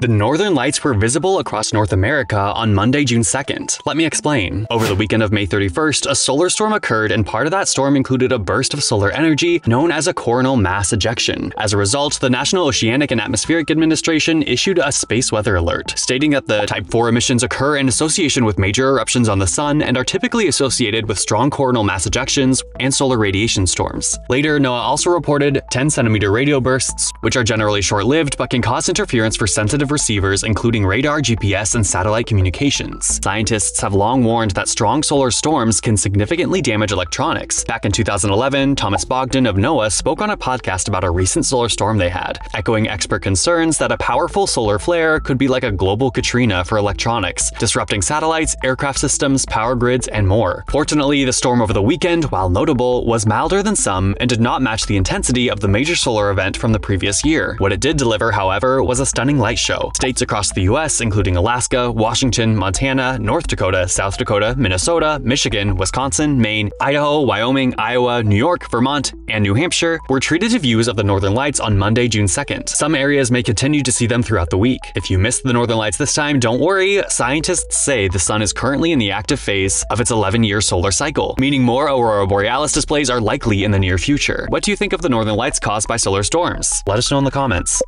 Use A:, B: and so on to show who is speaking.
A: The northern lights were visible across North America on Monday, June 2nd. Let me explain. Over the weekend of May 31st, a solar storm occurred, and part of that storm included a burst of solar energy known as a coronal mass ejection. As a result, the National Oceanic and Atmospheric Administration issued a space weather alert, stating that the Type 4 emissions occur in association with major eruptions on the sun and are typically associated with strong coronal mass ejections and solar radiation storms. Later, NOAA also reported 10 centimeter radio bursts, which are generally short lived but can cause interference for sensitive receivers including radar, GPS, and satellite communications. Scientists have long warned that strong solar storms can significantly damage electronics. Back in 2011, Thomas Bogdan of NOAA spoke on a podcast about a recent solar storm they had, echoing expert concerns that a powerful solar flare could be like a global Katrina for electronics, disrupting satellites, aircraft systems, power grids, and more. Fortunately, the storm over the weekend, while notable, was milder than some and did not match the intensity of the major solar event from the previous year. What it did deliver, however, was a stunning light show. States across the US, including Alaska, Washington, Montana, North Dakota, South Dakota, Minnesota, Michigan, Wisconsin, Maine, Idaho, Wyoming, Iowa, New York, Vermont, and New Hampshire, were treated to views of the Northern Lights on Monday, June 2nd. Some areas may continue to see them throughout the week. If you missed the Northern Lights this time, don't worry. Scientists say the sun is currently in the active phase of its 11-year solar cycle, meaning more aurora borealis displays are likely in the near future. What do you think of the Northern Lights caused by solar storms? Let us know in the comments.